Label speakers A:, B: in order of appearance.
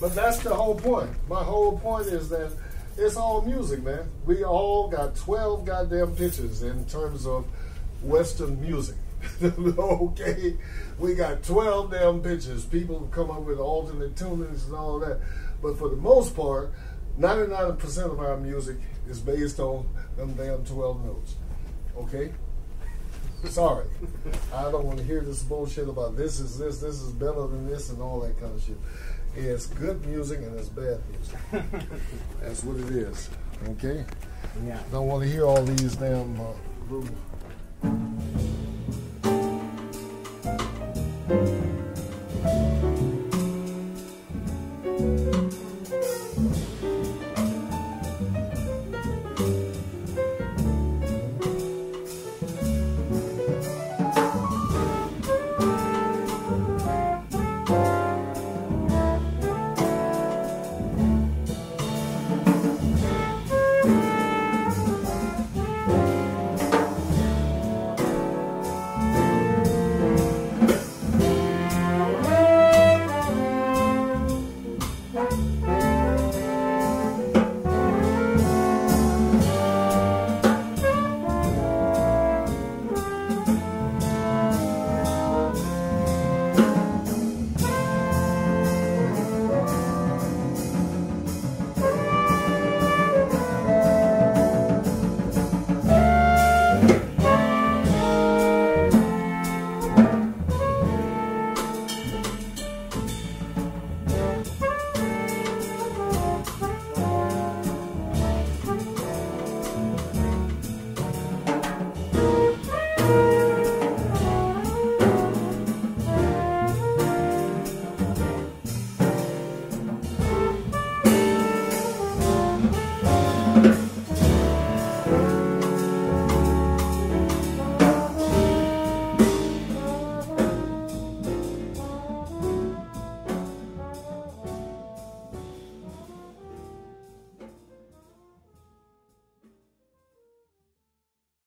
A: But that's the whole point. My whole point is that it's all music, man. We all got 12 goddamn pitches in terms of Western music. okay? We got 12 damn pitches. People come up with alternate tunings and all that. But for the most part, 99% of our music is based on them damn 12 notes. Okay? Sorry. I don't want to hear this bullshit about this is this, this is better than this, and all that kind of shit. It's good music and it's bad music. That's what it is. Okay?
B: Yeah.
A: Don't want to hear all these damn uh, little